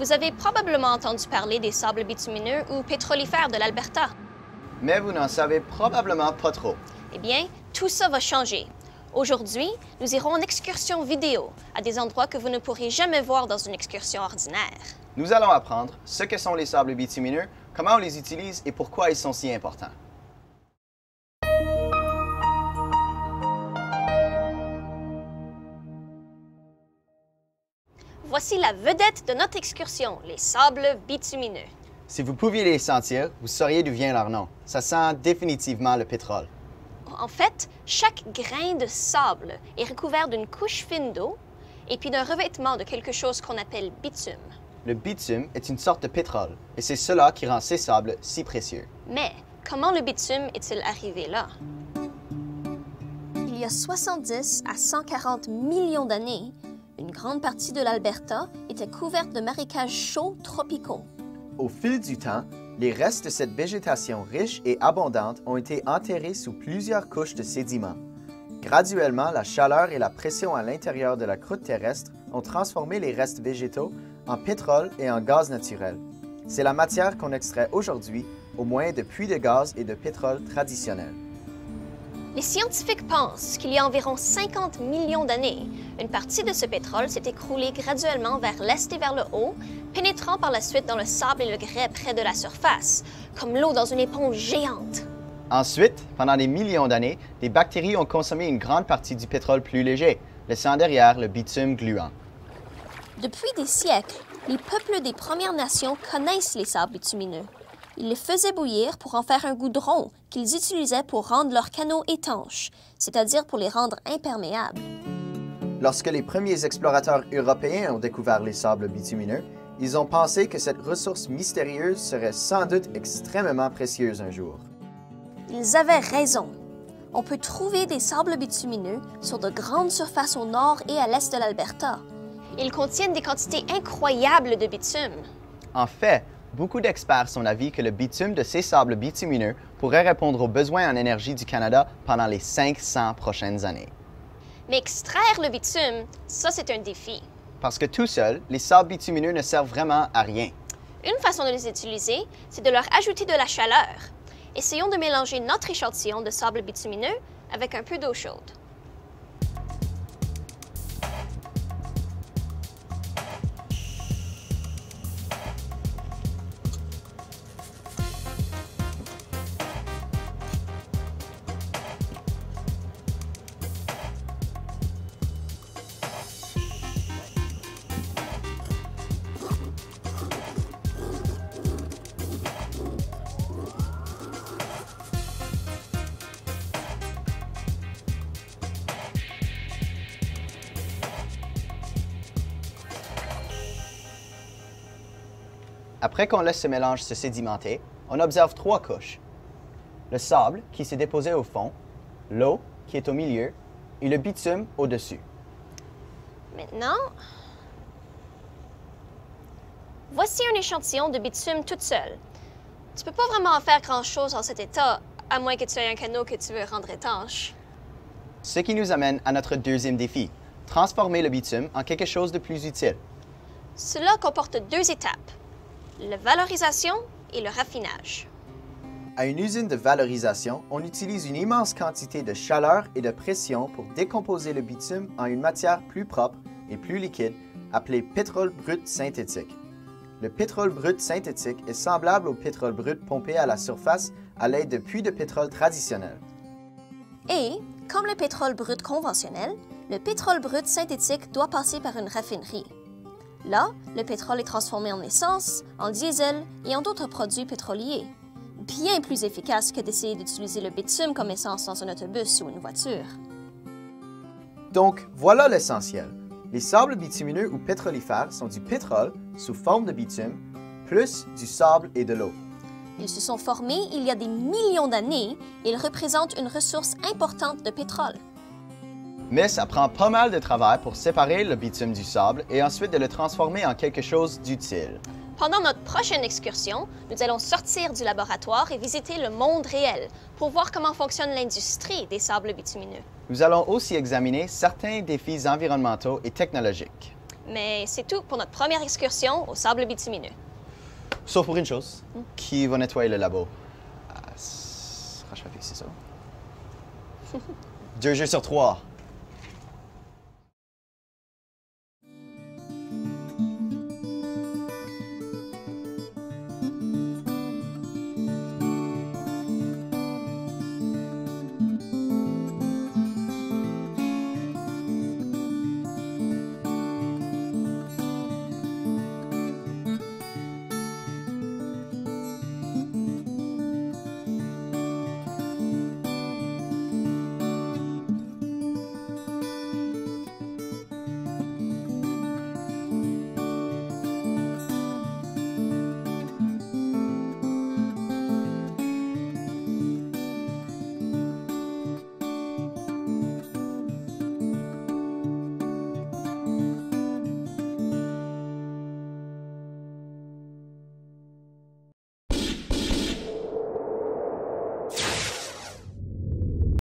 Vous avez probablement entendu parler des sables bitumineux ou pétrolifères de l'Alberta. Mais vous n'en savez probablement pas trop. Eh bien, tout ça va changer. Aujourd'hui, nous irons en excursion vidéo à des endroits que vous ne pourrez jamais voir dans une excursion ordinaire. Nous allons apprendre ce que sont les sables bitumineux, comment on les utilise et pourquoi ils sont si importants. Voici la vedette de notre excursion, les sables bitumineux. Si vous pouviez les sentir, vous sauriez d'où vient leur nom. Ça sent définitivement le pétrole. En fait, chaque grain de sable est recouvert d'une couche fine d'eau et puis d'un revêtement de quelque chose qu'on appelle bitume. Le bitume est une sorte de pétrole, et c'est cela qui rend ces sables si précieux. Mais comment le bitume est-il arrivé là? Il y a 70 à 140 millions d'années, une grande partie de l'Alberta était couverte de marécages chauds tropicaux. Au fil du temps, les restes de cette végétation riche et abondante ont été enterrés sous plusieurs couches de sédiments. Graduellement, la chaleur et la pression à l'intérieur de la croûte terrestre ont transformé les restes végétaux en pétrole et en gaz naturel. C'est la matière qu'on extrait aujourd'hui au moyen de puits de gaz et de pétrole traditionnels. Les scientifiques pensent qu'il y a environ 50 millions d'années, une partie de ce pétrole s'est écroulée graduellement vers l'est et vers le haut, pénétrant par la suite dans le sable et le grès près de la surface, comme l'eau dans une éponge géante. Ensuite, pendant des millions d'années, les bactéries ont consommé une grande partie du pétrole plus léger, laissant derrière le bitume gluant. Depuis des siècles, les peuples des Premières Nations connaissent les sables bitumineux. Ils les faisaient bouillir pour en faire un goudron qu'ils utilisaient pour rendre leurs canaux étanches, c'est-à-dire pour les rendre imperméables. Lorsque les premiers explorateurs européens ont découvert les sables bitumineux, ils ont pensé que cette ressource mystérieuse serait sans doute extrêmement précieuse un jour. Ils avaient raison. On peut trouver des sables bitumineux sur de grandes surfaces au nord et à l'est de l'Alberta. Ils contiennent des quantités incroyables de bitume. En fait, beaucoup d'experts sont d'avis que le bitume de ces sables bitumineux pourrait répondre aux besoins en énergie du Canada pendant les 500 prochaines années. Mais extraire le bitume, ça c'est un défi. Parce que tout seul, les sables bitumineux ne servent vraiment à rien. Une façon de les utiliser, c'est de leur ajouter de la chaleur. Essayons de mélanger notre échantillon de sable bitumineux avec un peu d'eau chaude. Après qu'on laisse ce mélange se sédimenter, on observe trois couches. Le sable qui s'est déposé au fond, l'eau qui est au milieu et le bitume au-dessus. Maintenant, voici un échantillon de bitume toute seule. Tu peux pas vraiment en faire grand-chose en cet état, à moins que tu aies un canot que tu veux rendre étanche. Ce qui nous amène à notre deuxième défi, transformer le bitume en quelque chose de plus utile. Cela comporte deux étapes la valorisation et le raffinage. À une usine de valorisation, on utilise une immense quantité de chaleur et de pression pour décomposer le bitume en une matière plus propre et plus liquide appelée pétrole brut synthétique. Le pétrole brut synthétique est semblable au pétrole brut pompé à la surface à l'aide de puits de pétrole traditionnels. Et, comme le pétrole brut conventionnel, le pétrole brut synthétique doit passer par une raffinerie. Là, le pétrole est transformé en essence, en diesel et en d'autres produits pétroliers. Bien plus efficace que d'essayer d'utiliser le bitume comme essence dans un autobus ou une voiture. Donc, voilà l'essentiel. Les sables bitumineux ou pétrolifères sont du pétrole sous forme de bitume, plus du sable et de l'eau. Ils se sont formés il y a des millions d'années et ils représentent une ressource importante de pétrole. Mais ça prend pas mal de travail pour séparer le bitume du sable et ensuite de le transformer en quelque chose d'utile. Pendant notre prochaine excursion, nous allons sortir du laboratoire et visiter le monde réel pour voir comment fonctionne l'industrie des sables bitumineux. Nous allons aussi examiner certains défis environnementaux et technologiques. Mais c'est tout pour notre première excursion au sable bitumineux. Sauf pour une chose. Qui va nettoyer le labo? Ah, c'est ça? Deux jeux sur trois.